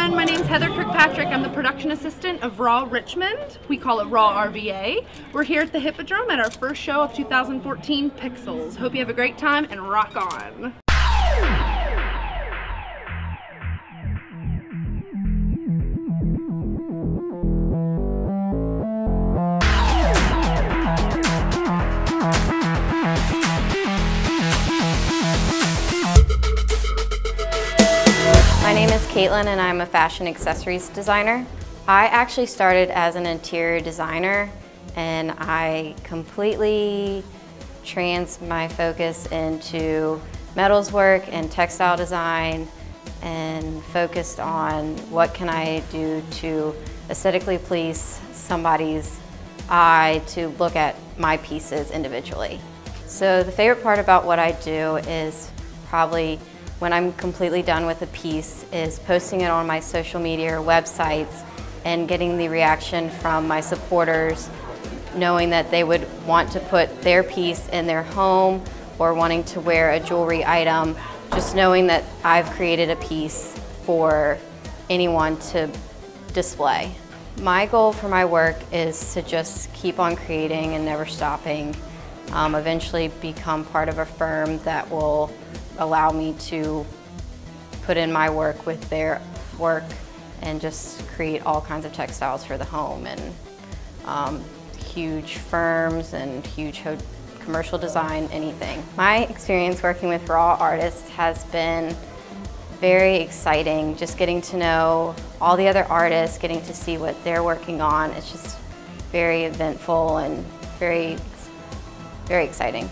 everyone, my name is Heather Kirkpatrick. I'm the production assistant of Raw Richmond. We call it Raw RVA. We're here at the Hippodrome at our first show of 2014, Pixels. Hope you have a great time and rock on. Name is Caitlin and I'm a fashion accessories designer. I actually started as an interior designer and I completely trans my focus into metals work and textile design and focused on what can I do to aesthetically please somebody's eye to look at my pieces individually. So the favorite part about what I do is probably when I'm completely done with a piece is posting it on my social media or websites and getting the reaction from my supporters, knowing that they would want to put their piece in their home or wanting to wear a jewelry item, just knowing that I've created a piece for anyone to display. My goal for my work is to just keep on creating and never stopping, um, eventually become part of a firm that will allow me to put in my work with their work and just create all kinds of textiles for the home and um, huge firms and huge commercial design, anything. My experience working with raw artists has been very exciting, just getting to know all the other artists, getting to see what they're working on. It's just very eventful and very, very exciting.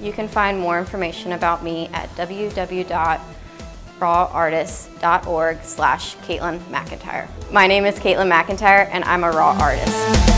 You can find more information about me at www.rawartist.org slash Caitlin McIntire. My name is Caitlin McIntire and I'm a raw artist.